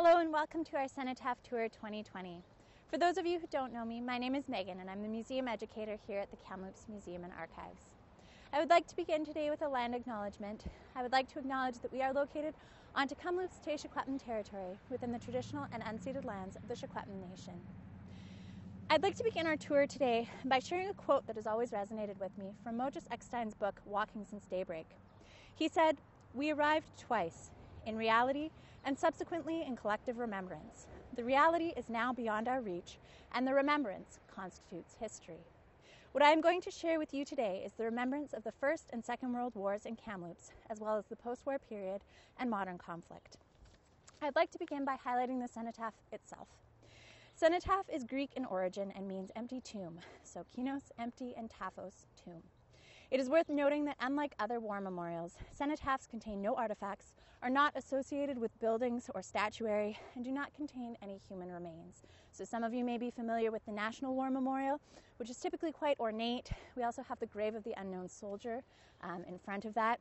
Hello and welcome to our Cenotaph Tour 2020. For those of you who don't know me, my name is Meghan and I'm the museum educator here at the Kamloops Museum and Archives. I would like to begin today with a land acknowledgement. I would like to acknowledge that we are located on Tk'emlúps te Secwepemc territory within the traditional and unceded lands of the Secwepemc Nation. I'd like to begin our tour today by sharing a quote that has always resonated with me from Modris Eksteins' book, Walking Since Daybreak. He said, We arrived twice, in reality and subsequently in collective remembrance. The reality is now beyond our reach, and the remembrance constitutes history. What I am going to share with you today is the remembrance of the First and Second World Wars in Kamloops, as well as the post war period and modern conflict. I'd like to begin by highlighting the cenotaph itself. Cenotaph is Greek in origin and means empty tomb, so kinos, empty, and taphos, tomb. It is worth noting that unlike other war memorials, cenotaphs contain no artifacts, are not associated with buildings or statuary, and do not contain any human remains. So some of you may be familiar with the National War Memorial, which is typically quite ornate. We also have the grave of the unknown soldier um, in front of that.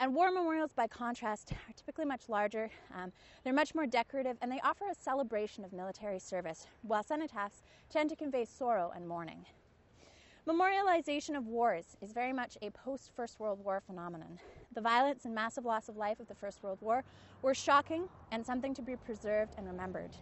And war memorials, by contrast, are typically much larger. Um, they're much more decorative and they offer a celebration of military service, while cenotaphs tend to convey sorrow and mourning. Memorialization of wars is very much a post First World War phenomenon. The violence and massive loss of life of the First World War were shocking and something to be preserved and remembered.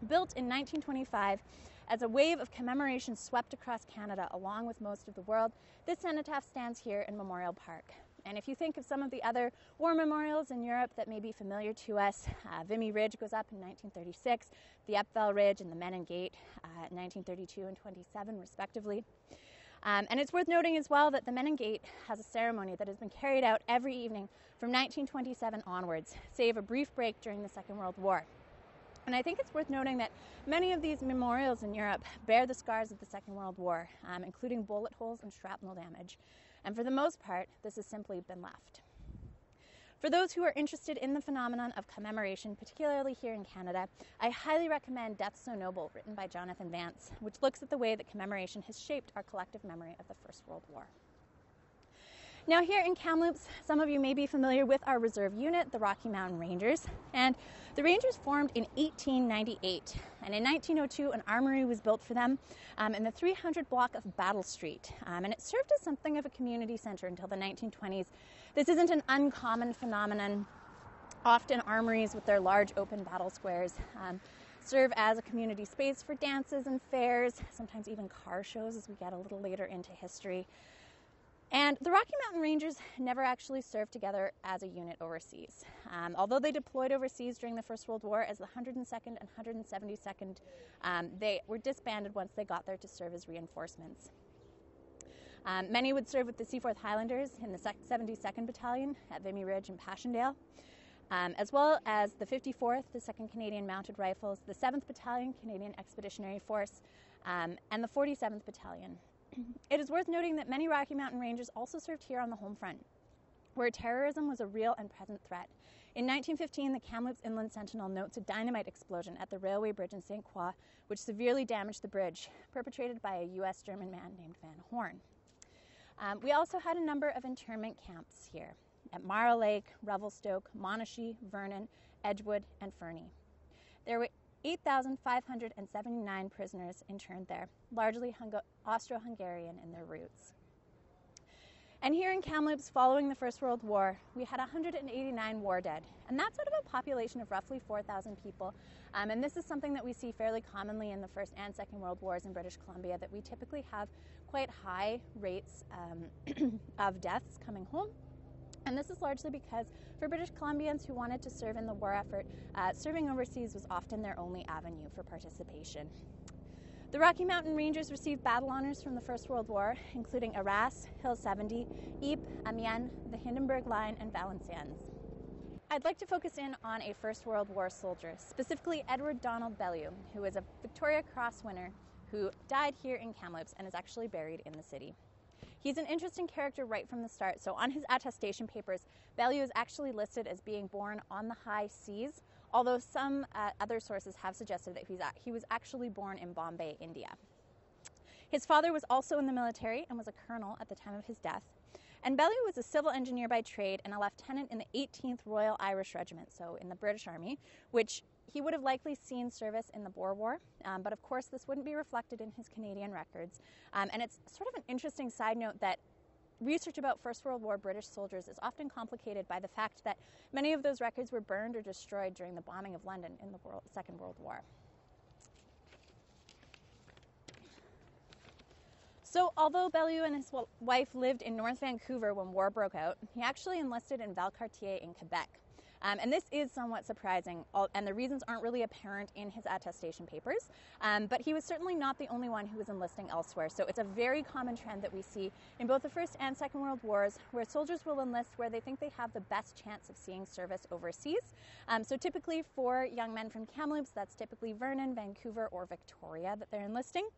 Built in 1925 as a wave of commemoration swept across Canada along with most of the world, this cenotaph stands here in Memorial Park. And if you think of some of the other war memorials in Europe that may be familiar to us, uh, Vimy Ridge goes up in 1936, the Thiepval Ridge and the Menin Gate uh, 1932 and 27, respectively. Um, and it's worth noting as well that the Menin Gate has a ceremony that has been carried out every evening from 1927 onwards, save a brief break during the Second World War. And I think it's worth noting that many of these memorials in Europe bear the scars of the Second World War, um, including bullet holes and shrapnel damage. And for the most part, this has simply been left. For those who are interested in the phenomenon of commemoration, particularly here in Canada, I highly recommend Death So Noble, written by Jonathan Vance, which looks at the way that commemoration has shaped our collective memory of the First World War. Now, here in Kamloops, some of you may be familiar with our reserve unit, the Rocky Mountain Rangers. And the Rangers formed in 1898. And in 1902, an armory was built for them um, in the 300 block of Battle Street. Um, and it served as something of a community center until the 1920s. This isn't an uncommon phenomenon. Often, armories with their large open battle squares um, serve as a community space for dances and fairs, sometimes even car shows as we get a little later into history. And the Rocky Mountain Rangers never actually served together as a unit overseas. Um, although they deployed overseas during the First World War as the 102nd and 172nd, um, they were disbanded once they got there to serve as reinforcements. Um, many would serve with the Seaforth Highlanders in the 72nd Battalion at Vimy Ridge and Passchendaele, um, as well as the 54th, the 2nd Canadian Mounted Rifles, the 7th Battalion Canadian Expeditionary Force, um, and the 47th Battalion it is worth noting that many Rocky Mountain Rangers also served here on the home front, where terrorism was a real and present threat. In 1915, the Kamloops Inland Sentinel notes a dynamite explosion at the railway bridge in St. Croix, which severely damaged the bridge, perpetrated by a U.S. German man named Van Horn. Um, we also had a number of internment camps here at Mara Lake, Revelstoke, Monashee, Vernon, Edgewood, and Fernie. There were 8,579 prisoners interned there, largely Austro Hungarian in their roots. And here in Kamloops, following the First World War, we had 189 war dead. And that's out of a population of roughly 4,000 people. Um, and this is something that we see fairly commonly in the First and Second World Wars in British Columbia, that we typically have quite high rates um, of deaths coming home and this is largely because for British Columbians who wanted to serve in the war effort, uh, serving overseas was often their only avenue for participation. The Rocky Mountain Rangers received battle honors from the First World War, including Arras, Hill 70, Ypres, Amiens, the Hindenburg Line, and Valenciennes. I'd like to focus in on a First World War soldier, specifically Edward Donald Bellew, who was a Victoria Cross winner who died here in Kamloops and is actually buried in the city. He's an interesting character right from the start. So on his attestation papers, Bellew is actually listed as being born on the high seas, although some uh, other sources have suggested that he's, he was actually born in Bombay, India. His father was also in the military and was a colonel at the time of his death. And Bellew was a civil engineer by trade and a lieutenant in the 18th Royal Irish Regiment, so in the British Army, which he would have likely seen service in the Boer War, um, but of course this wouldn't be reflected in his Canadian records. Um, and it's sort of an interesting side note that research about First World War British soldiers is often complicated by the fact that many of those records were burned or destroyed during the bombing of London in the World, Second World War. So, although Bellew and his wife lived in North Vancouver when war broke out, he actually enlisted in Valcartier in Quebec. Um, and this is somewhat surprising, and the reasons aren't really apparent in his attestation papers. Um, but he was certainly not the only one who was enlisting elsewhere. So it's a very common trend that we see in both the First and Second World Wars, where soldiers will enlist where they think they have the best chance of seeing service overseas. Um, so typically for young men from Kamloops, that's typically Vernon, Vancouver, or Victoria that they're enlisting.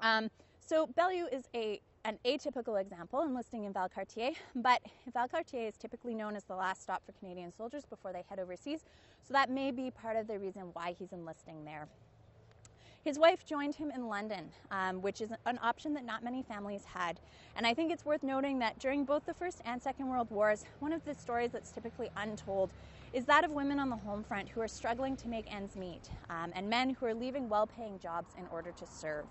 Um, so Bellew is a an atypical example enlisting in Valcartier, but Valcartier is typically known as the last stop for Canadian soldiers before they head overseas, so that may be part of the reason why he's enlisting there. His wife joined him in London, um, which is an option that not many families had. And I think it's worth noting that during both the First and Second World Wars, one of the stories that's typically untold is that of women on the home front who are struggling to make ends meet, um, and men who are leaving well paying jobs in order to serve.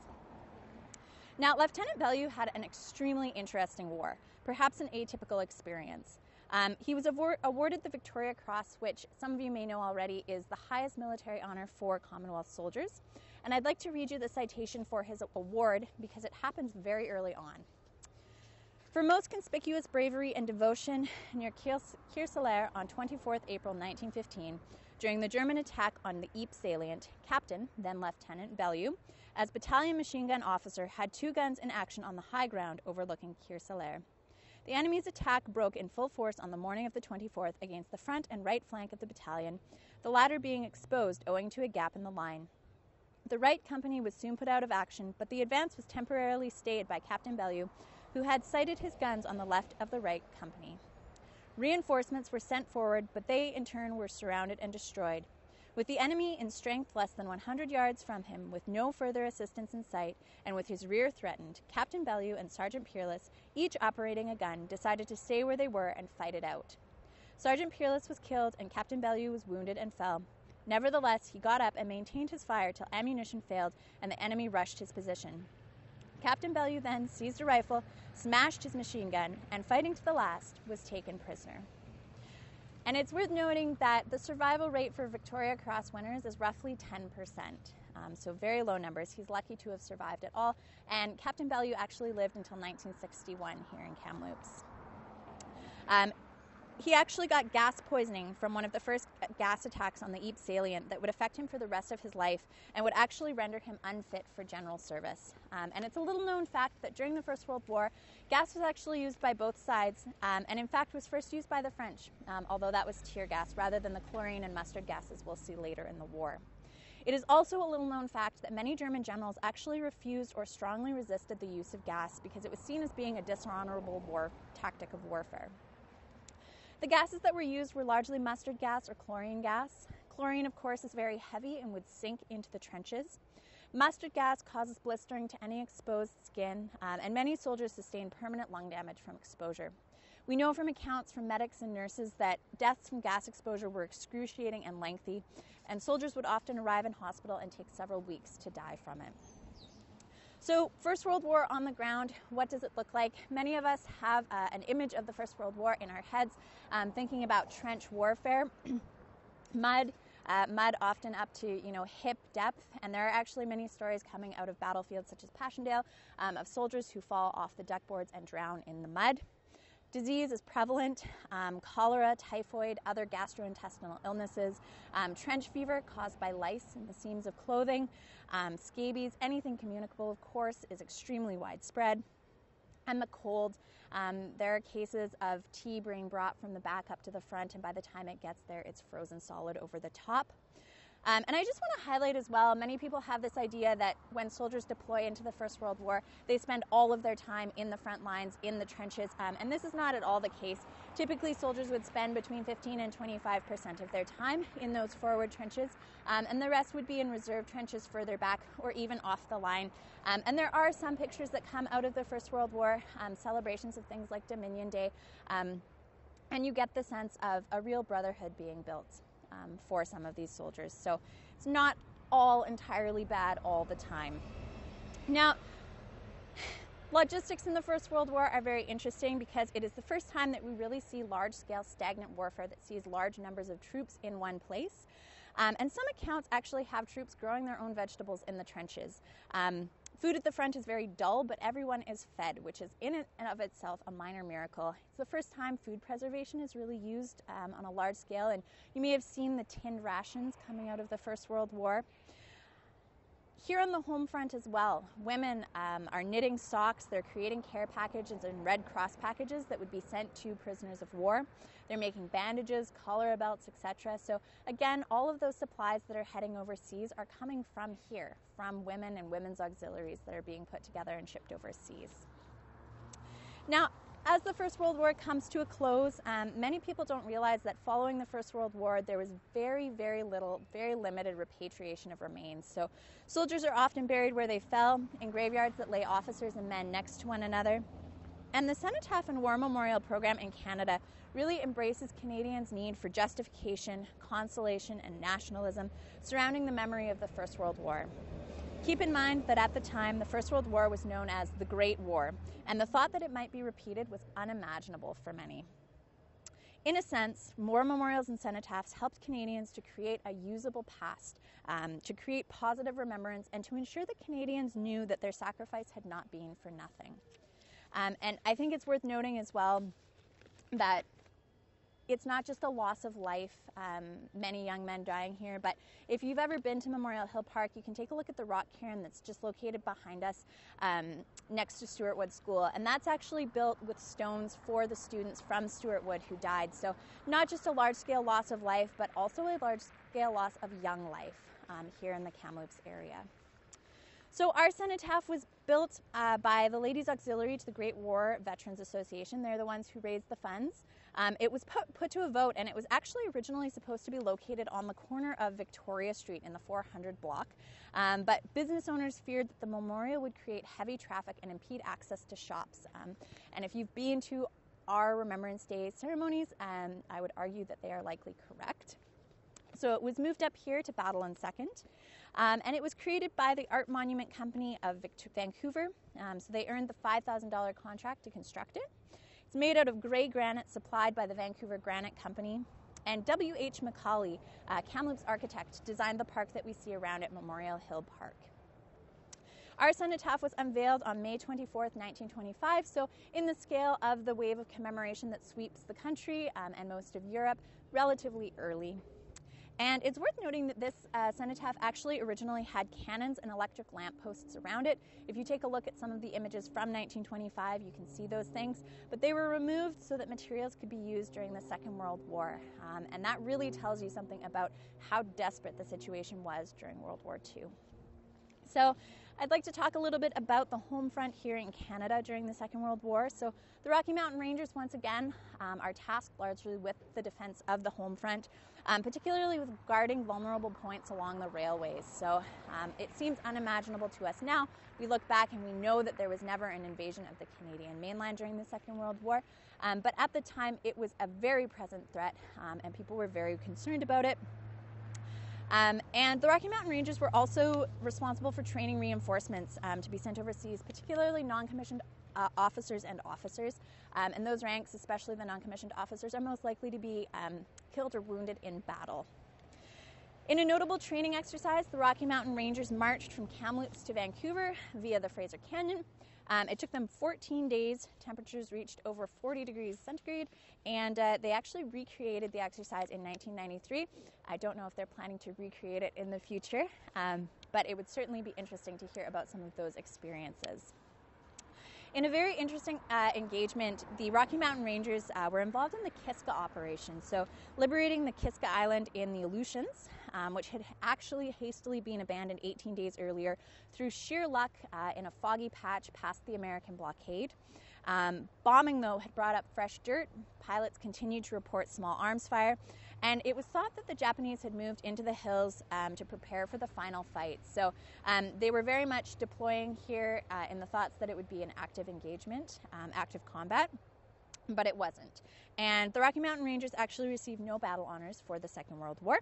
Now, Lieutenant Bellew had an extremely interesting war, perhaps an atypical experience. Um, he was award- awarded the Victoria Cross, which some of you may know already is the highest military honor for Commonwealth soldiers. And I'd like to read you the citation for his award because it happens very early on. For most conspicuous bravery and devotion near Keerselaere on 24th April 1915, during the German attack on the Ypres salient, Captain, then Lieutenant Bellew, as battalion machine gun officer, had two guns in action on the high ground overlooking Keerselaere. The enemy's attack broke in full force on the morning of the 24th against the front and right flank of the battalion, the latter being exposed owing to a gap in the line. The right company was soon put out of action, but the advance was temporarily stayed by Captain Bellew, who had sighted his guns on the left of the right company. Reinforcements were sent forward, but they in turn were surrounded and destroyed. With the enemy in strength less than 100 yards from him, with no further assistance in sight, and with his rear threatened, Captain Bellew and Sergeant Peerless, each operating a gun, decided to stay where they were and fight it out. Sergeant Peerless was killed, and Captain Bellew was wounded and fell. Nevertheless, he got up and maintained his fire till ammunition failed and the enemy rushed his position. Captain Bellew then seized a rifle, smashed his machine gun, and fighting to the last, was taken prisoner. And it's worth noting that the survival rate for Victoria Cross winners is roughly 10%. Um, so very low numbers. He's lucky to have survived at all. And Captain Bellew actually lived until 1961 here in Kamloops. Um, he actually got gas poisoning from one of the first gas attacks on the Ypres salient that would affect him for the rest of his life and would actually render him unfit for general service. Um, and it's a little known fact that during the First World War, gas was actually used by both sides um, and, in fact, was first used by the French, um, although that was tear gas rather than the chlorine and mustard gases we'll see later in the war. It is also a little known fact that many German generals actually refused or strongly resisted the use of gas because it was seen as being a dishonorable war tactic of warfare. The gases that were used were largely mustard gas or chlorine gas. Chlorine, of course, is very heavy and would sink into the trenches. Mustard gas causes blistering to any exposed skin, um, and many soldiers sustained permanent lung damage from exposure. We know from accounts from medics and nurses that deaths from gas exposure were excruciating and lengthy, and soldiers would often arrive in hospital and take several weeks to die from it. So, First World War on the ground, what does it look like? Many of us have uh, an image of the First World War in our heads, um, thinking about trench warfare, mud. Uh, mud often up to you know hip depth, and there are actually many stories coming out of battlefields such as Passchendaele um, of soldiers who fall off the deck boards and drown in the mud. Disease is prevalent um, cholera, typhoid, other gastrointestinal illnesses, um, trench fever caused by lice in the seams of clothing, um, scabies, anything communicable, of course, is extremely widespread. And the cold, um, there are cases of tea being brought from the back up to the front, and by the time it gets there, it's frozen solid over the top. Um, and I just want to highlight as well many people have this idea that when soldiers deploy into the First World War, they spend all of their time in the front lines, in the trenches. Um, and this is not at all the case. Typically, soldiers would spend between 15 and 25 percent of their time in those forward trenches, um, and the rest would be in reserve trenches further back or even off the line. Um, and there are some pictures that come out of the First World War, um, celebrations of things like Dominion Day, um, and you get the sense of a real brotherhood being built um, for some of these soldiers. So it's not all entirely bad all the time. Now, logistics in the First World War are very interesting because it is the first time that we really see large scale stagnant warfare that sees large numbers of troops in one place. Um, and some accounts actually have troops growing their own vegetables in the trenches. Um, Food at the front is very dull, but everyone is fed, which is in and of itself a minor miracle. It's the first time food preservation is really used um, on a large scale, and you may have seen the tinned rations coming out of the First World War. Here on the home front as well, women um, are knitting socks, they're creating care packages and Red Cross packages that would be sent to prisoners of war. They're making bandages, cholera belts, etc. So again, all of those supplies that are heading overseas are coming from here, from women and women's auxiliaries that are being put together and shipped overseas. Now, as the First World War comes to a close, um, many people don't realize that following the First World War, there was very, very little, very limited repatriation of remains. So soldiers are often buried where they fell, in graveyards that lay officers and men next to one another. And the Cenotaph and War Memorial Program in Canada really embraces Canadians' need for justification, consolation, and nationalism surrounding the memory of the First World War. Keep in mind that at the time, the First World War was known as the Great War, and the thought that it might be repeated was unimaginable for many. In a sense, war memorials and cenotaphs helped Canadians to create a usable past, um, to create positive remembrance, and to ensure that Canadians knew that their sacrifice had not been for nothing. Um, and I think it's worth noting as well that it's not just a loss of life, um, many young men dying here, but if you've ever been to Memorial Hill Park, you can take a look at the rock cairn that's just located behind us um, next to Stuart Wood School. And that's actually built with stones for the students from Stuart Wood who died. So, not just a large scale loss of life, but also a large scale loss of young life um, here in the Kamloops area. So our cenotaph was built uh, by the Ladies Auxiliary to the Great War Veterans Association. They're the ones who raised the funds. Um, it was put, put to a vote, and it was actually originally supposed to be located on the corner of Victoria Street in the 400 block. Um, but business owners feared that the memorial would create heavy traffic and impede access to shops. Um, and if you've been to our Remembrance Day ceremonies, um, I would argue that they are likely correct. So it was moved up here to Battle and Second. Um, and it was created by the Art Monument Company of Victor- Vancouver. Um, so they earned the $5,000 contract to construct it. It's made out of gray granite supplied by the Vancouver Granite Company. And W.H. Macaulay, uh, Kamloops architect, designed the park that we see around at Memorial Hill Park. Our cenotaph was unveiled on May 24, 1925, so in the scale of the wave of commemoration that sweeps the country um, and most of Europe, relatively early. And it's worth noting that this uh, cenotaph actually originally had cannons and electric lamp posts around it. If you take a look at some of the images from 1925, you can see those things. But they were removed so that materials could be used during the Second World War. Um, and that really tells you something about how desperate the situation was during World War II. So I'd like to talk a little bit about the home front here in Canada during the Second World War. So the Rocky Mountain Rangers, once again, um, are tasked largely with the defense of the home front, um, particularly with guarding vulnerable points along the railways. So um, it seems unimaginable to us now. We look back and we know that there was never an invasion of the Canadian mainland during the Second World War. Um, but at the time, it was a very present threat, um, and people were very concerned about it. Um, and the Rocky Mountain Rangers were also responsible for training reinforcements um, to be sent overseas, particularly non commissioned uh, officers and officers. Um, and those ranks, especially the non commissioned officers, are most likely to be um, killed or wounded in battle. In a notable training exercise, the Rocky Mountain Rangers marched from Kamloops to Vancouver via the Fraser Canyon. Um, it took them 14 days. Temperatures reached over 40 degrees centigrade, and uh, they actually recreated the exercise in 1993. I don't know if they're planning to recreate it in the future, um, but it would certainly be interesting to hear about some of those experiences. In a very interesting uh, engagement, the Rocky Mountain Rangers uh, were involved in the Kiska operation, so liberating the Kiska Island in the Aleutians. Um, which had actually hastily been abandoned 18 days earlier through sheer luck uh, in a foggy patch past the American blockade. Um, bombing, though, had brought up fresh dirt. Pilots continued to report small arms fire, and it was thought that the Japanese had moved into the hills um, to prepare for the final fight. So um, they were very much deploying here uh, in the thoughts that it would be an active engagement, um, active combat. But it wasn't. And the Rocky Mountain Rangers actually received no battle honors for the Second World War.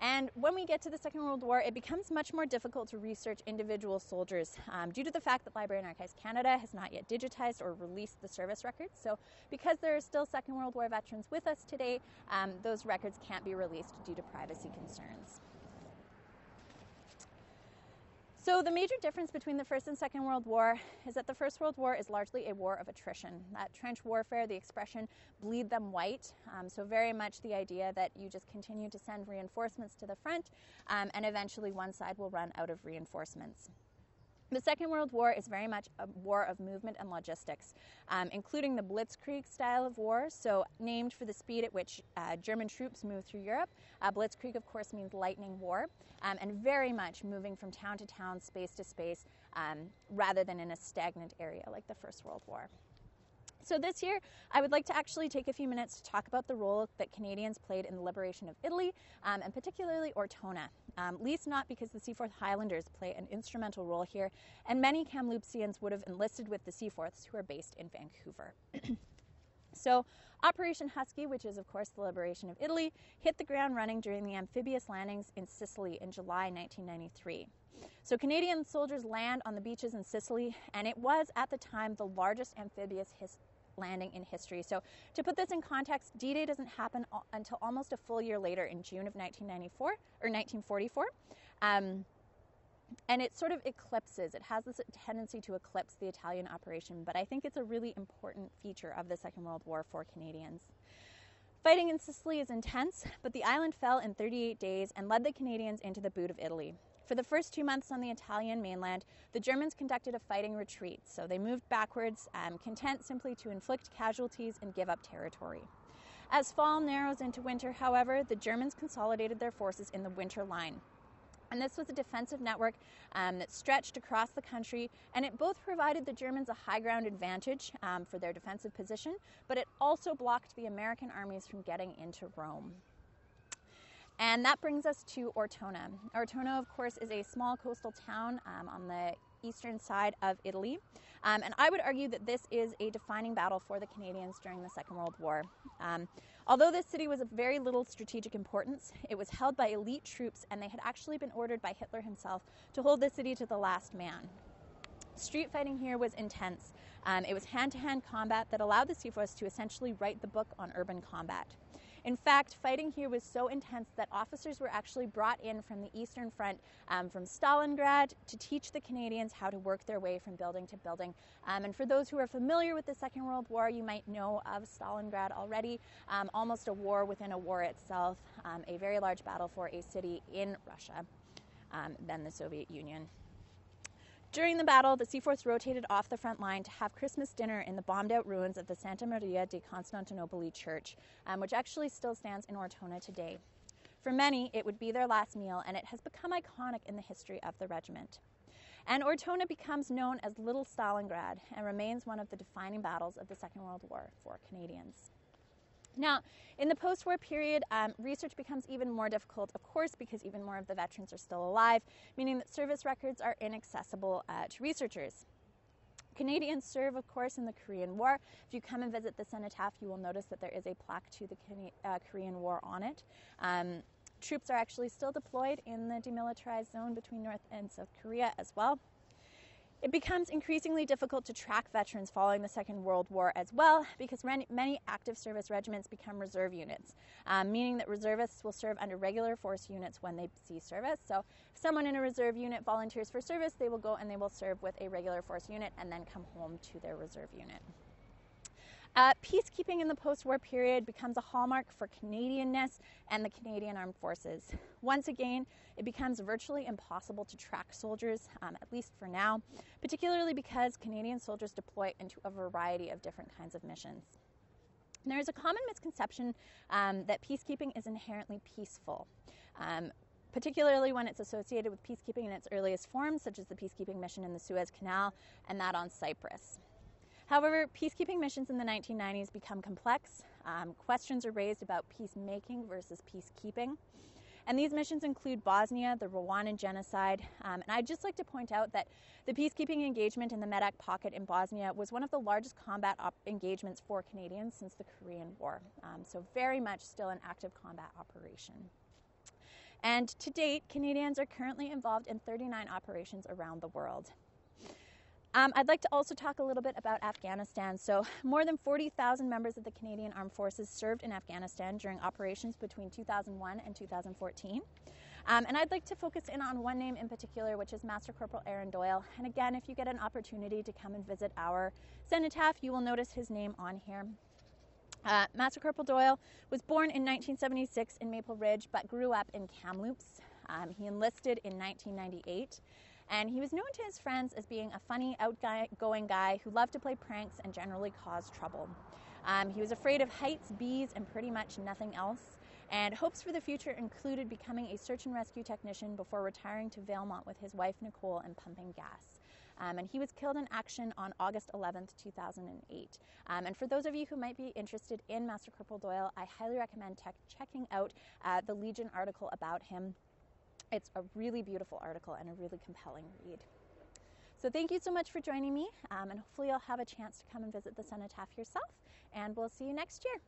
And when we get to the Second World War, it becomes much more difficult to research individual soldiers um, due to the fact that Library and Archives Canada has not yet digitized or released the service records. So, because there are still Second World War veterans with us today, um, those records can't be released due to privacy concerns. So, the major difference between the First and Second World War is that the First World War is largely a war of attrition. That trench warfare, the expression bleed them white, um, so very much the idea that you just continue to send reinforcements to the front um, and eventually one side will run out of reinforcements. The Second World War is very much a war of movement and logistics, um, including the Blitzkrieg style of war, so named for the speed at which uh, German troops move through Europe. Uh, Blitzkrieg, of course, means lightning war, um, and very much moving from town to town, space to space, um, rather than in a stagnant area like the First World War. So this year, I would like to actually take a few minutes to talk about the role that Canadians played in the liberation of Italy, um, and particularly Ortona. Um, least not because the Seaforth Highlanders play an instrumental role here, and many Kamloopsians would have enlisted with the Seaforths, who are based in Vancouver. so, Operation Husky, which is, of course, the liberation of Italy, hit the ground running during the amphibious landings in Sicily in July 1993. So Canadian soldiers land on the beaches in Sicily, and it was at the time the largest amphibious his- landing in history. So, to put this in context, D Day doesn't happen until almost a full year later in June of 1994 or 1944. Um, and it sort of eclipses, it has this tendency to eclipse the Italian operation, but I think it's a really important feature of the Second World War for Canadians. Fighting in Sicily is intense, but the island fell in 38 days and led the Canadians into the boot of Italy. For the first two months on the Italian mainland, the Germans conducted a fighting retreat, so they moved backwards, um, content simply to inflict casualties and give up territory. As fall narrows into winter, however, the Germans consolidated their forces in the Winter Line. And this was a defensive network um, that stretched across the country, and it both provided the Germans a high ground advantage um, for their defensive position, but it also blocked the American armies from getting into Rome. And that brings us to Ortona. Ortona, of course, is a small coastal town um, on the eastern side of Italy. Um, and I would argue that this is a defining battle for the Canadians during the Second World War. Um, although this city was of very little strategic importance, it was held by elite troops, and they had actually been ordered by Hitler himself to hold the city to the last man. Street fighting here was intense. Um, it was hand to hand combat that allowed the Seaforths to essentially write the book on urban combat. In fact, fighting here was so intense that officers were actually brought in from the Eastern Front, um, from Stalingrad, to teach the Canadians how to work their way from building to building. Um, and for those who are familiar with the Second World War, you might know of Stalingrad already, um, almost a war within a war itself, um, a very large battle for a city in Russia, um, then the Soviet Union. During the battle, the Seaforths rotated off the front line to have Christmas dinner in the bombed out ruins of the Santa Maria di Costantinopoli church, um, which actually still stands in Ortona today. For many, it would be their last meal, and it has become iconic in the history of the regiment. And Ortona becomes known as Little Stalingrad and remains one of the defining battles of the Second World War for Canadians. Now, in the post war period, um, research becomes even more difficult, of course, because even more of the veterans are still alive, meaning that service records are inaccessible uh, to researchers. Canadians serve, of course, in the Korean War. If you come and visit the cenotaph, you will notice that there is a plaque to the uh, Korean War on it. Um, troops are actually still deployed in the demilitarized zone between North and South Korea as well. It becomes increasingly difficult to track veterans following the Second World War as well because many active service regiments become reserve units, um, meaning that reservists will serve under regular force units when they see service. So, if someone in a reserve unit volunteers for service, they will go and they will serve with a regular force unit and then come home to their reserve unit. Uh, peacekeeping in the post war period becomes a hallmark for Canadianness and the Canadian Armed Forces. Once again, it becomes virtually impossible to track soldiers, um, at least for now, particularly because Canadian soldiers deploy into a variety of different kinds of missions. There is a common misconception um, that peacekeeping is inherently peaceful. Um, particularly when it's associated with peacekeeping in its earliest forms, such as the peacekeeping mission in the Suez Canal and that on Cyprus. However, peacekeeping missions in the 1990s become complex. Um, questions are raised about peacemaking versus peacekeeping. And these missions include Bosnia, the Rwandan genocide. Um, and I'd just like to point out that the peacekeeping engagement in the Medak pocket in Bosnia was one of the largest combat op- engagements for Canadians since the Korean War. Um, so, very much still an active combat operation. And to date, Canadians are currently involved in 39 operations around the world. Um, I'd like to also talk a little bit about Afghanistan. So, more than 40,000 members of the Canadian Armed Forces served in Afghanistan during operations between 2001 and 2014. Um, and I'd like to focus in on one name in particular, which is Master Corporal Aaron Doyle. And again, if you get an opportunity to come and visit our cenotaph, you will notice his name on here. Uh, Master Corporal Doyle was born in 1976 in Maple Ridge, but grew up in Kamloops. Um, he enlisted in 1998 and he was known to his friends as being a funny, outgoing guy who loved to play pranks and generally cause trouble. Um, he was afraid of heights, bees, and pretty much nothing else. And hopes for the future included becoming a search and rescue technician before retiring to Valemount with his wife Nicole and pumping gas. Um, and he was killed in action on August 11th, 2008. Um, and for those of you who might be interested in Master Corporal Doyle, I highly recommend checking out uh, the Legion article about him. It's a really beautiful article and a really compelling read. So thank you so much for joining me, um, and hopefully you'll have a chance to come and visit the cenotaph yourself, and we'll see you next year.